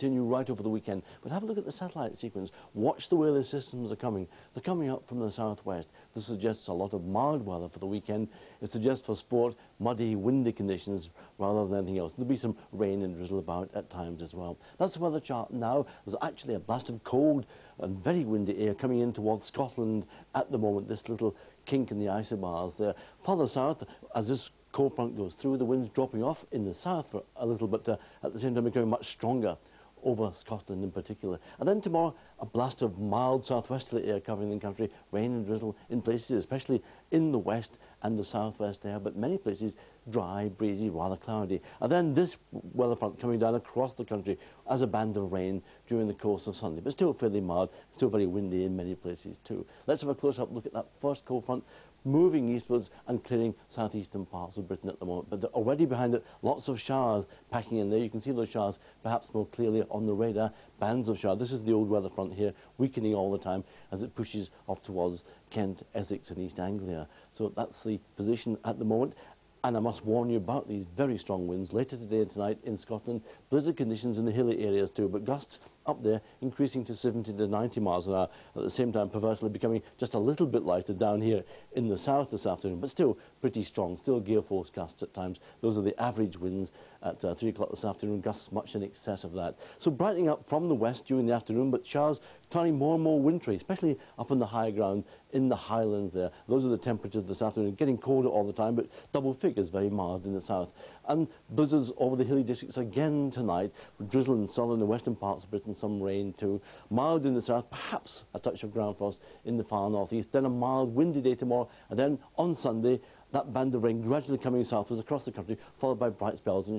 continue right over the weekend. But have a look at the satellite sequence. Watch the way the systems are coming. They're coming up from the southwest. This suggests a lot of mild weather for the weekend. It suggests for sport muddy, windy conditions rather than anything else. There'll be some rain and drizzle about at times as well. That's the weather chart now. There's actually a blast of cold and very windy air coming in towards Scotland at the moment. This little kink in the isobars there. Further south, as this cold front goes through, the wind's dropping off in the south a little, but uh, at the same time becoming much stronger over Scotland in particular. And then tomorrow, a blast of mild southwesterly air covering the country, rain and drizzle in places, especially in the west and the southwest there, but many places dry, breezy, rather cloudy. And then this weather front coming down across the country as a band of rain during the course of Sunday, but still fairly mild, still very windy in many places too. Let's have a close-up look at that first cold front moving eastwards and clearing southeastern parts of Britain at the moment. But already behind it, lots of showers packing in there. You can see those showers perhaps more clearly on the radar. Bands of showers. This is the old weather front here, weakening all the time as it pushes off towards Kent, Essex and East Anglia. So that's the position at the moment. And I must warn you about these very strong winds later today and tonight in Scotland. Blizzard conditions in the hilly areas too, but gusts up there increasing to 70 to 90 miles an hour, at the same time perversely becoming just a little bit lighter down here in the south this afternoon, but still pretty strong, still gale force gusts at times. Those are the average winds at uh, 3 o'clock this afternoon, gusts much in excess of that. So brightening up from the west during the afternoon, but showers turning more and more wintry, especially up in the high ground, in the highlands there. Those are the temperatures this afternoon, getting colder all the time, but double figures, very mild in the south. And blizzards over the hilly districts again tonight, drizzle in southern and western parts of Britain, some rain too. Mild in the south, perhaps a touch of ground frost in the far northeast. Then a mild windy day tomorrow, and then on Sunday, that band of rain gradually coming southwards across the country, followed by bright spells and